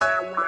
Wow,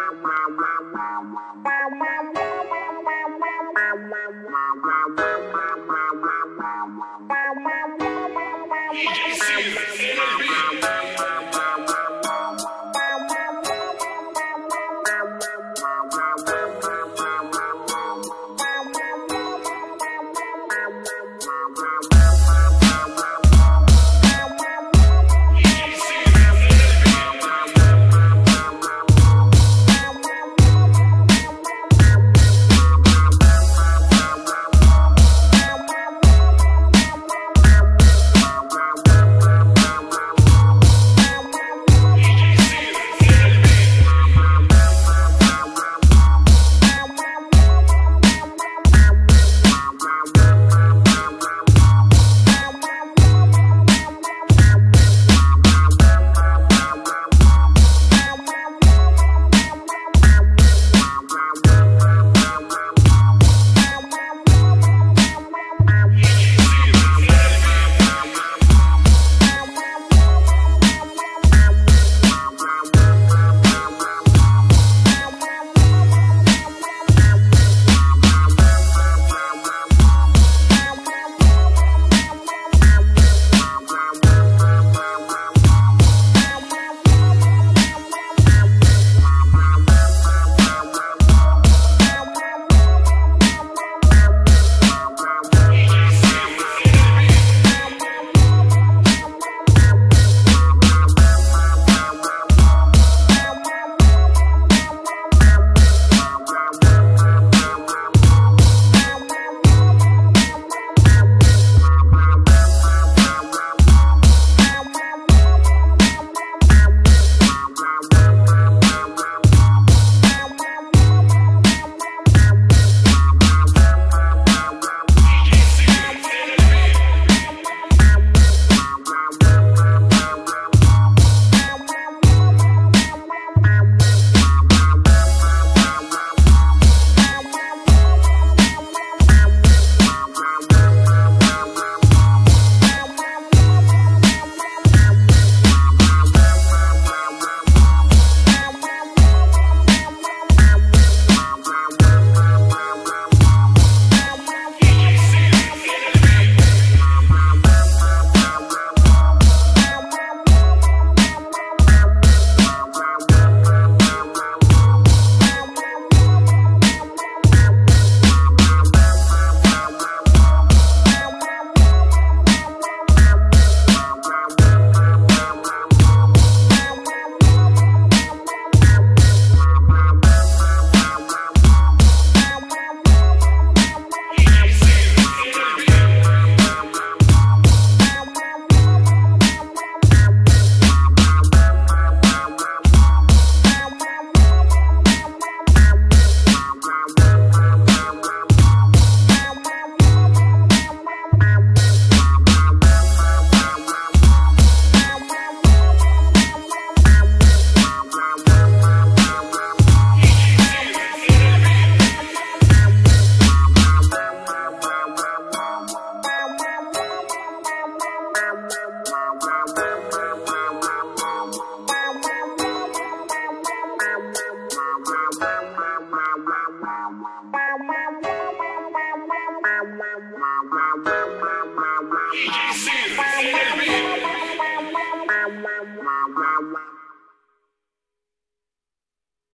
Brasil,